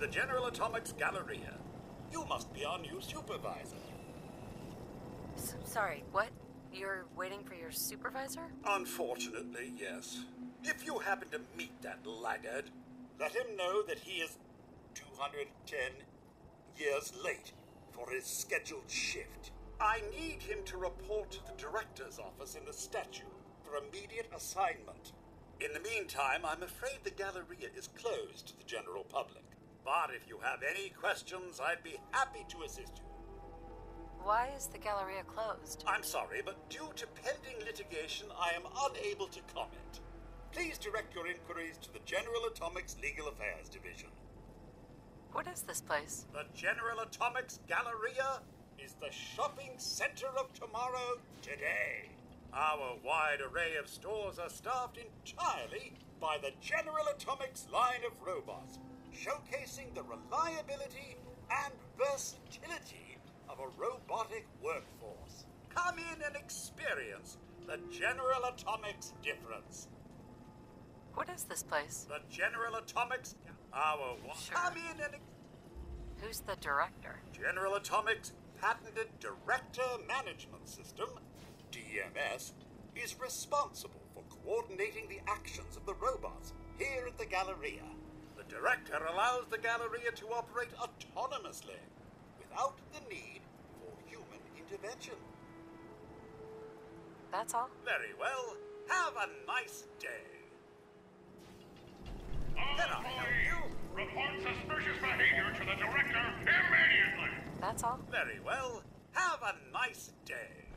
The General Atomics Galleria. You must be our new supervisor. S- sorry, what? You're waiting for your supervisor? Unfortunately, yes. If you happen to meet that laggard, let him know that he is 210 years late for his scheduled shift. I need him to report to the director's office in the statue for immediate assignment. In the meantime, I'm afraid the Galleria is closed to the general public. But if you have any questions, I'd be happy to assist you. Why is the Galleria closed? I'm sorry, but due to pending litigation, I am unable to comment. Please direct your inquiries to the General Atomics Legal Affairs Division. What is this place? The General Atomics Galleria is the shopping center of tomorrow today. Our wide array of stores are staffed entirely by the General Atomics line of robots, showcasing the reliability and versatility of a robotic workforce. Come in and experience the General Atomics difference. What is this place? The General Atomics. Our wa- Sure. come in and Who's the director? General Atomics' patented Director Management System, DMS, is responsible for coordinating the actions of the robots here at the Galleria. The Director allows the Galleria to operate autonomously without the need for human intervention. That's all? Very well. Have a nice day. Can I help you? Report suspicious behavior to the director immediately! That's all? Very well. Have a nice day.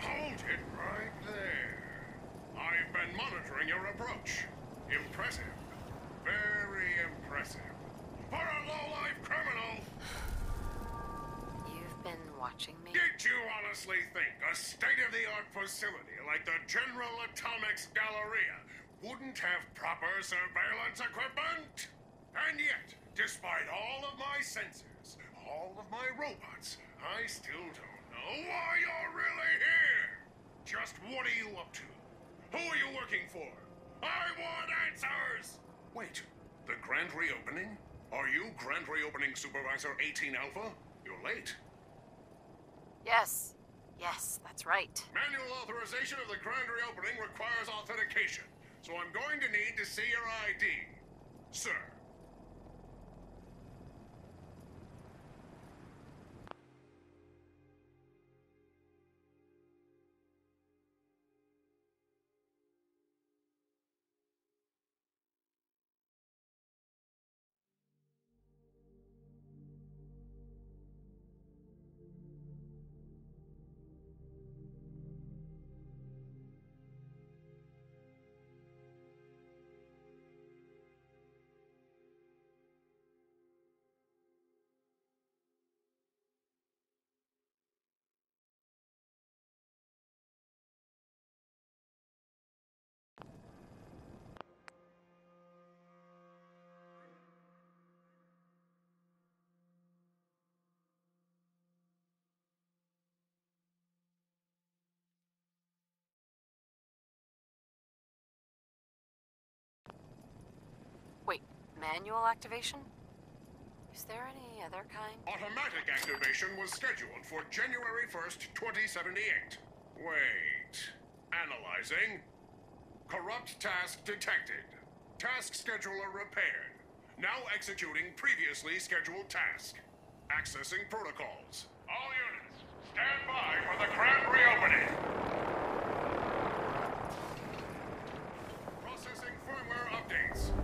Hold it right there. I've been monitoring your approach. Impressive. Watching me? did you honestly think a state-of-the-art facility like the General Atomics Galleria wouldn't have proper surveillance equipment? And yet, despite all of my sensors, all of my robots, I still don't know why you're really here. Just what are you up to? Who are you working for? I want answers! Wait, the grand reopening? Are you grand reopening supervisor 18 Alpha? You're late. Yes. Yes, that's right. Manual authorization of the grand reopening requires authentication, so I'm going to need to see your ID. Sir. Manual activation? Is there any other kind? Automatic activation was scheduled for January 1st, 2078. Wait. Analyzing. Corrupt task detected. Task scheduler repaired. Now executing previously scheduled task. Accessing protocols. All units, stand by for the grand reopening. Processing firmware updates.